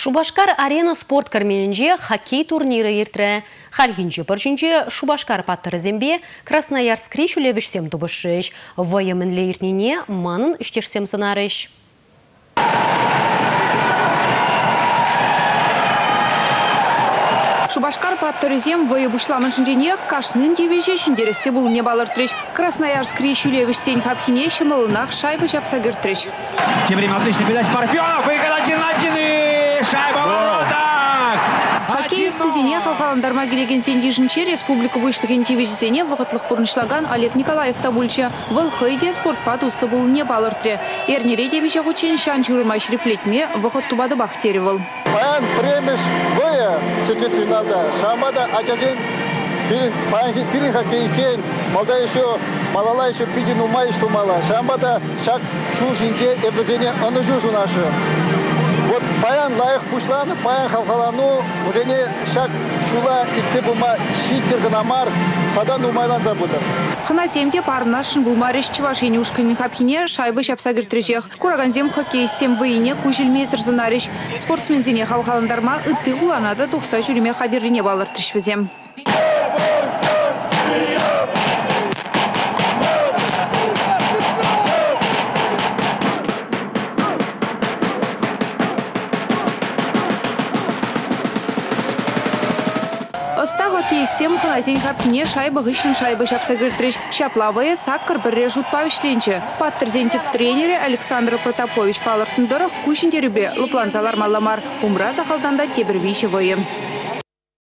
Шубашкар арена спорт карменінже хоккей турниры ертірі. Халхинче біржінже Шубашкар паттыры зембе Красноярск кришулевішсем тубышыш. Вайымын ертнене манын үштешсем сынарыш. Шубашкар паттырызем вайы бушламын жінденех кашнын девеже шиндересе бұл не балыртрыш. Красноярск рейшулевіш сень хапхине шымылынақ шайбы жапса гіртрыш. Тем временем отличный передач Парфенов. Выход один-один и шайба. Хоккей стезине хавхаландарма кереген сен ежінче республика бұйштығын тевежесене вақытлық бұрыншлаган Олег Николаев табульчы. Выл хыйде спортпа бұл не шан жүрмай вақыт тубады. Баян премеш в четвертьфиналда. Шамада Ачазен пирин пирин хоккейсен. Малда еще малала еще пидин умай что мала. Шамада шак шу эвзене. Вот баян лайық пушланы, баян хавхалану, өзене шак шула ипсе бума шиттер гнамар, падан умайлан забудыр. Хына семде парнашын булмарыш чывашени ушкынын хапхине шайбы шапса. Кураганзем хоккей сем выйне кужелмезір зынарыш. Спортсмензене хавхаландарма ытты уланады тухса жүреме хадиррине балыртыш Оста хоккей сем ханазин хапхине шайба гышын шайба шапса гіртріш. Шаплавая саккар бірре жут павишленче. Паттырзен тип тренері Александр Протапович палыртындырық кушын дерубе лыпланзалар маламар. Умра захалданда тебірвейші войы.